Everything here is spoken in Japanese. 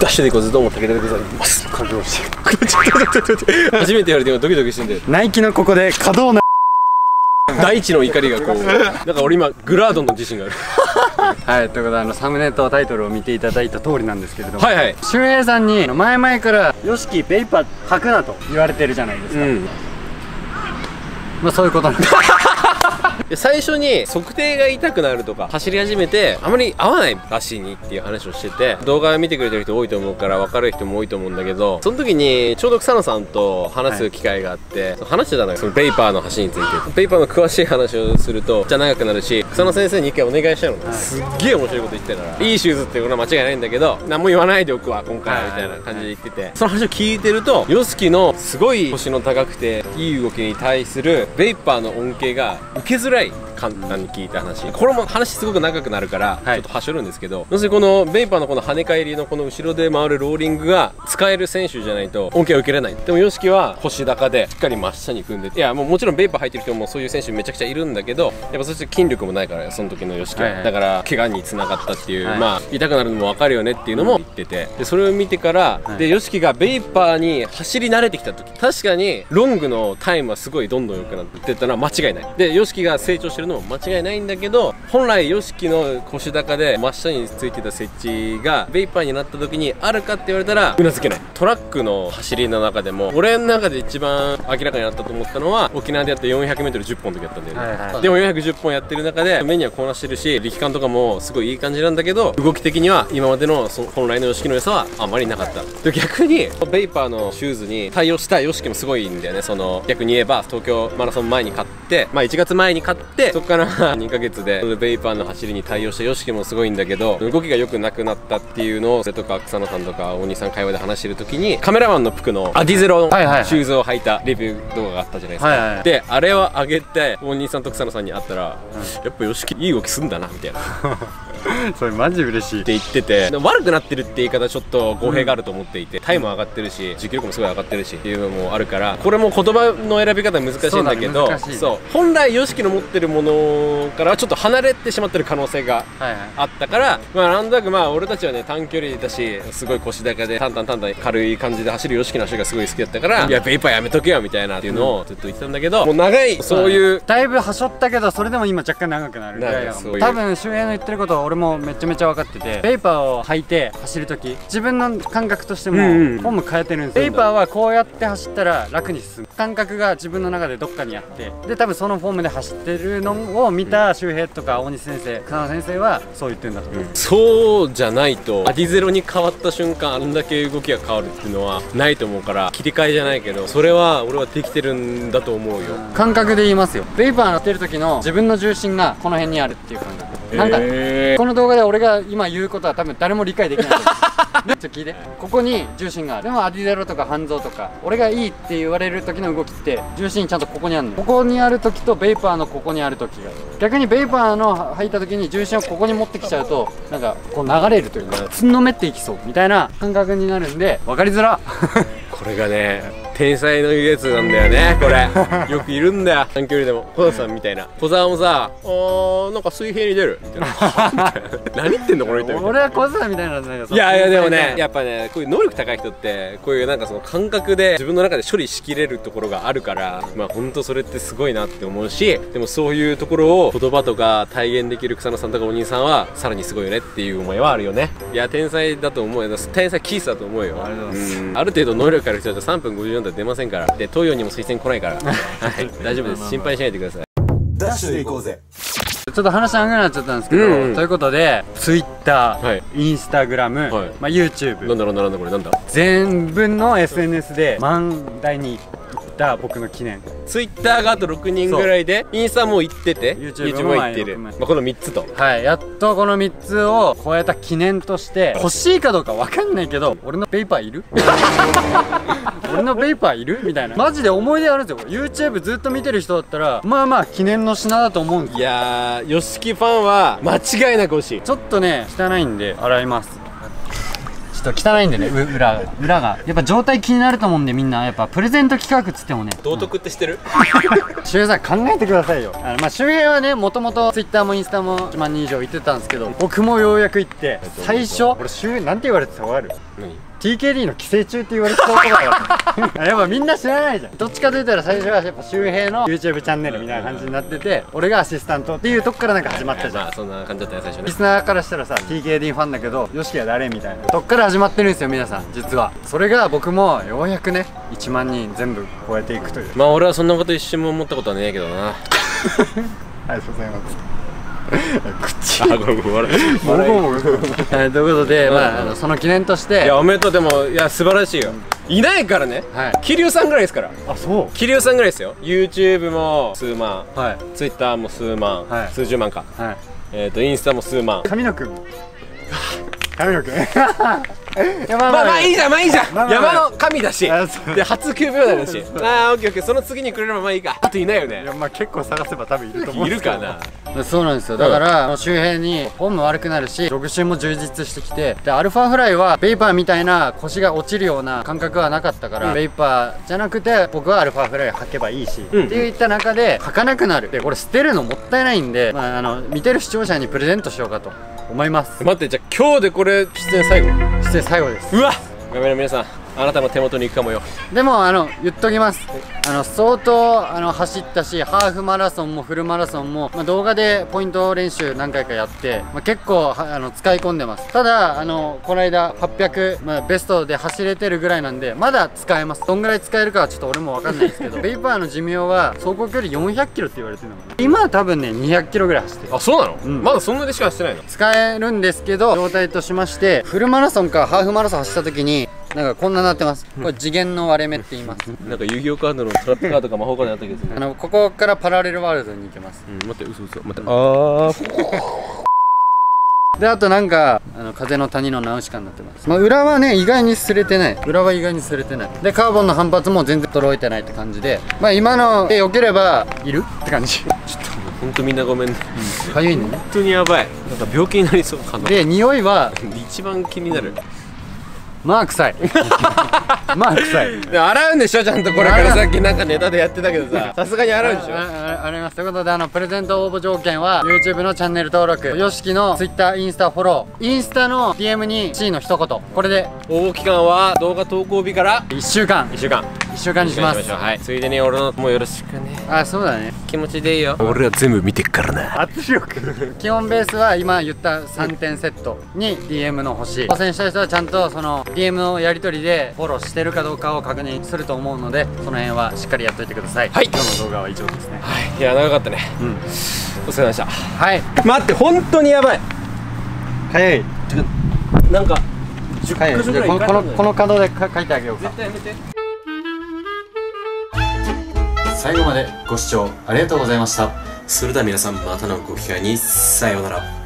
ダッシュで行こうぜどうも武田でございます。覚悟して。初めて言われてドキドキしてんでナイキのここで可動な大地の怒りがこうなんか俺今グラードンの自信がある。はいということであのサムネとタイトルを見ていただいた通りなんですけれどもはいはい。周平さんに前々から「ヨシキベイパー履くな」と言われてるじゃないですか、うん。まあそういうことなんです で最初に測定が痛くなるとか走り始めてあまり合わない足にっていう話をしてて動画見てくれてる人多いと思うから分かる人も多いと思うんだけどその時にちょうど草野さんと話す機会があって、話してたのよ。そのベイパーの橋について。ベイパーの詳しい話をするとじゃあ長くなるし草野先生に一回お願いしたの、はい。すっげえ面白いこと言ってたからいいシューズっていうのは間違いないんだけど何も言わないでおくわ今回はみたいな感じで言ってて。その話を聞いてると YOSHIKI のすごい腰の高くていい動きに対するベイパーの恩恵が受けづらい簡単に聞いた話。これも話すごく長くなるから、はい。ちょっとはしょるんですけど要するにこのベイパーのこの跳ね返りのこの後ろで回るローリングが使える選手じゃないと恩恵を受けれない。でも YOSHIKI は腰高でしっかり真下に組んでいやもうもちろんベイパー履いてる人もそういう選手めちゃくちゃいるんだけどやっぱそして筋力もないからその時の YOSHIKI は、はいはい。だから怪我につながったっていう、はい。まあ痛くなるのも分かるよねっていうのも言ってて。でそれを見てから、はい。で YOSHIKI がベイパーに走り慣れてきた時確かにロングのタイムはすごいどんどん良くなってったのは間違いない。で YOSHIKI が成長してるのも間違いないんだけど本来 YOSHIKI の腰高で真下についてた設置がベイパーになった時にあるかって言われたらうなずけない。トラックの走りの中でも俺の中で一番明らかになったと思ったのは沖縄でやった 400m10 本の時やったんだよね、はいはい。でも410本やってる中で目にはこなしてるし力感とかもすごいいい感じなんだけど動き的には今までの本来の YOSHIKI の良さはあまりなかった。で逆にベイパーのシューズに対応した YOSHIKI もすごいんだよね。その逆に言えば東京マラソン前に買ってまあ1月前に買ってそこから 2ヶ月でベイパーの走りに対応した YOSHIKI もすごいんだけど動きが良くなくなったっていうのを瀬とか草野さんとか大西さん会話で話してる時にカメラマンの服のアディゼロのシューズを履いたレビュー動画があったじゃないですか、はいはいはい。であれを上げて大西さんと草野さんに会ったら、やっぱ YOSHIKI いい動きすんだなみたいな それマジ嬉しい。って言ってて悪くなってるって言い方ちょっと語弊があると思っていて、タイム上がってるし持久力もすごい上がってるしっていうのもあるからこれも言葉の選び方難しいんだけどそう本来 YOSHIKI の持ってるものからはちょっと離れてしまってる可能性があったから、まあ、なんとなくまあ俺たちはね短距離だしすごい腰高でタンタンタンタン軽い感じで走る YOSHIKI の足がすごい好きだったから、いやベイパーやめとけよみたいなっていうのをずっと言ってたんだけど、もう長いそういうだいぶはしょったけどそれでも今若干長くなるなん。かい多分周平の言ってることは俺もめちゃめちゃ分かっててベイパーを履いて走るとき自分の感覚としてもうんうん。フォーム変えてるんですよ。ベイパーはこうやって走ったら楽に進む。感覚が自分の中でどっかにあって。で多分そのフォームで走ってるのを見た周平とか大西先生草野先生はそう言ってるんだと思う、そうじゃないとアディゼロに変わった瞬間あんだけ動きが変わるっていうのはないと思うから切り替えじゃないけどそれは俺はできてるんだと思うよ。感覚で言いますよ。ベイパー乗ってる時の自分の重心がこの辺にあるっていう感覚。なんかこの動画で俺が今言うことは多分誰も理解できないと思う。ちょっと聞いて。ここに重心がある。でもアディゼロとか半蔵とか俺がいいって言われる時の動きって重心ちゃんとここにあるの。ここにある時とベイパーのここにある時が。逆にベイパーの履いた時に重心をここに持ってきちゃうとなんかこう流れるというかつんのめっていきそう。みたいな感覚になるんで分かりづら。これがね天才のやつなんだよねこれ。よくいるんだよ短距離でも。小田さんみたいな。小沢もさ「あーなんか水平に出る」みたいな何言ってんのこの人みたいな。俺は小津みたいなんだよいやいやでもねやっぱねこういう能力高い人ってこういうなんかその感覚で自分の中で処理しきれるところがあるからまあ本当それってすごいなって思うしでもそういうところを言葉とか体現できる草野さんとかお兄さんはさらにすごいよねっていう思いはあるよね。いや天才だと思うよ。天才キースだと思うよ。ありがとうございます。うん。ある程度能力ある人だと3分54台出ませんから。で東洋にも推薦来ないから。はい。大丈夫です。心配しないでください。ダッシュで行こうぜ。ちょっと話長くなっちゃったんですけど、うんということで Twitter、はい。インスタグラム、はい。まあ、YouTube なんだなんだなんだこれなんだ？全部の SNS で万台に行った僕の記念。ツイッターがあと6人ぐらいでインスタも行ってて YouTube も行ってる、もまあ、この3つと。はいやっとこの3つを超えた記念として欲しいかどうか分かんないけど俺のペーパーいる？俺のペーパーいる？みたいな。マジで思い出あるんですよ。YouTube ずっと見てる人だったらまあまあ記念の品だと思うんですいやー YOSHIKI ファンは間違いなく欲しい。ちょっとね汚いんで洗いますちょっと汚いんでねう裏が裏が。やっぱ状態気になると思うんでみんな。やっぱプレゼント企画っつってもね。道徳って知ってる？周平さん考えてくださいよ。あのまあ周平はねもともと Twitter もインスタも1万人以上行ってたんですけど僕もようやく行って最初俺周平なんて言われてたか分かる？何？TKD の寄生虫って言われてたことだよ。やっぱみんな知らないじゃん。どっちかと言ったら最初はやっぱ周平の YouTube チャンネルみたいな感じになってて俺がアシスタントっていうとこからなんか始まったじゃん。まあそんな感じだったね最初ね。リスナーからしたらさ TKD ファンだけど YOSHIKI は誰みたいな。とこから始まってるんですよ皆さん。実は。それが僕もようやくね1万人全部超えていくという。まあ俺はそんなこと一瞬も思ったことはねえけどな。ありがとうございます口。あごめんごめん笑い。ということで、まああのその記念として。いやおめでとうでもいや素晴らしいよ。いないからね。はい。桐生さんぐらいですから。あそ桐生さんぐらいですよ。YouTube も数万。うはい。Twitter も数万、はい。数十万か。はい。えっ、とインスタも数万。神野くん 神野くんいや まあまあ。まあいいじゃんまあいいじゃん、まあまあ山の神だし。で初9秒台だし。ああオッケーオッケー。その次にくれればまあいいか。あといないよね。いやまあ結構探せば多分いると思うんいるかな。そうなんですよ。だから、もう周辺にフォーム悪くなるしログシも充実してきてでアルファフライはベイパーみたいな腰が落ちるような感覚はなかったから、ベイパーじゃなくて僕はアルファフライ履けばいいし、うん。っていった中で履かなくなる。でこれ捨てるのもったいないんで、まあ、あの見てる視聴者にプレゼントしようかと思います。待ってじゃあ今日でこれ出演最後？失礼最後です。うわ画面の皆さんあなたの手元に行くかもよ。でもあの言っときます。あの相当あの走ったしハーフマラソンもフルマラソンも、まあ、動画でポイント練習何回かやって、まあ、結構はあの使い込んでます。ただあのこの間800、まあ、ベストで走れてるぐらいなんでまだ使えます。どんぐらい使えるかはちょっと俺も分かんないですけど ベイパーの寿命は走行距離400キロって言われてるのかな。今は多分ね200キロぐらい走ってる。あそうなの、ん。まだそんなでしか走ってないの？使えるんですけど状態としましてフルマラソンかハーフマラソン走った時になんかこんななってます。これ次元の割れ目って言います。なんか遊戯王カードのトラップカードか魔法カードになったけどあのここからパラレルワールドに行けます。うん待って嘘嘘待って。あー。であとなんかあの風の谷のナウシカになってます、まあ、裏はね意外に擦れてない。裏は意外に擦れてない。でカーボンの反発も全然衰えてないって感じで。まあ今ので良ければいるって感じ。本当みんなごめんね。かゆいね。本当にやばい。なんか病気になりそうかな。で匂いは 一番気になるまあ臭い。まあ臭い。で洗うんでしょ？ちゃんとこれからさっきなんかネタでやってたけどさ。さすがに洗うでしょ？あああります。ということであのプレゼント応募条件は YouTube のチャンネル登録 YOSHIKI の Twitter インスタフォローインスタの DM に C の一言。これで応募期間は動画投稿日から？1週間。1週間1週間にします。はい。ついでに俺のもよろしくね。あそうだね。気持ちでいいよ。俺は全部見てっからな。圧力。基本ベースは今言った3点セットに DM の欲しい当選した人はちゃんとその DM のやり取りでフォローしてるかどうかを確認すると思うのでその辺はしっかりやっといてください。はい。今日の動画は以上ですね。はい。いや長かったね。うんお疲れ様でした。はい。待って本当にやばい。早い。なんか早い10箇所ぐらいこのこのこのの角でか書いてあげようか。絶対やめて最後までご視聴ありがとうございました。それでは皆さんまたのご機会に。さようなら。